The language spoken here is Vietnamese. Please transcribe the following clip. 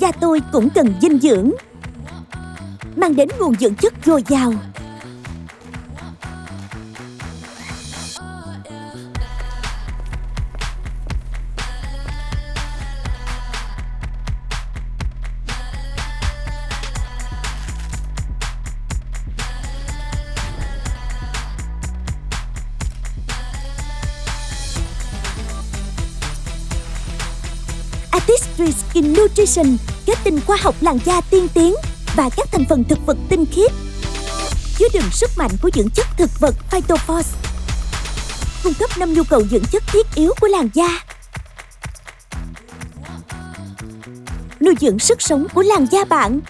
Da tôi cũng cần dinh dưỡng Mang đến nguồn dưỡng chất dồi dào. Artistry Skin Nutrition, kết tinh khoa học làn da tiên tiến và các thành phần thực vật tinh khiết. Chứa đựng sức mạnh của dưỡng chất thực vật Phytophos, cung cấp 5 nhu cầu dưỡng chất thiết yếu của làn da. Nuôi dưỡng sức sống của làn da bạn.